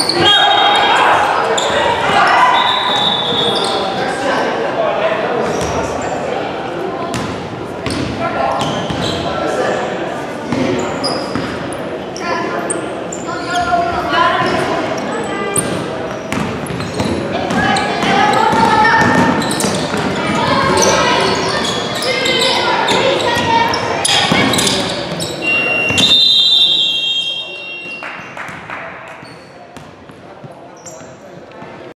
Stop!